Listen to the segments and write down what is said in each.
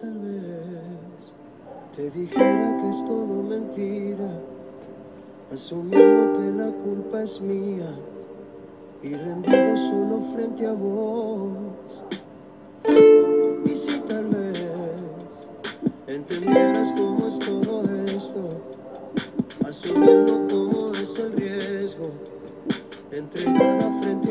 tal vez te dijera que es todo mentira, asumiendo que la culpa es mía y rendido solo frente a vos. Y si tal vez entendieras cómo es todo esto, asumiendo cómo es el riesgo, entregada frente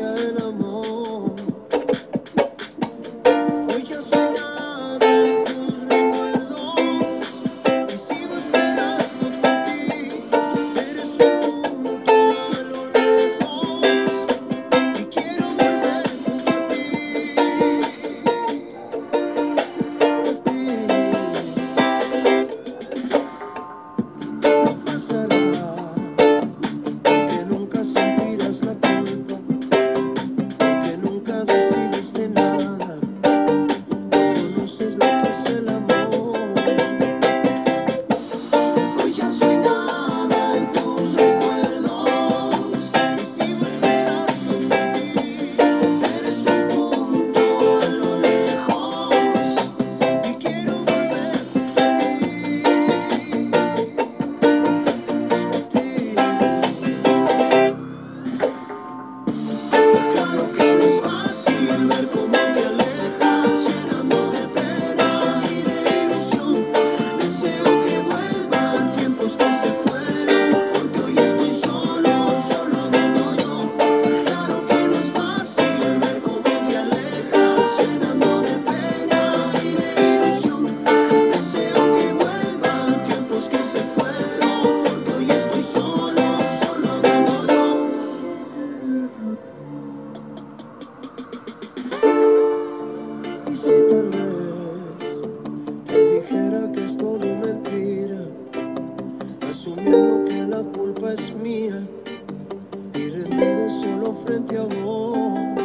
tal vez que dijera que es todo mentira, asumiendo que la culpa es mía y rendido solo frente a vos.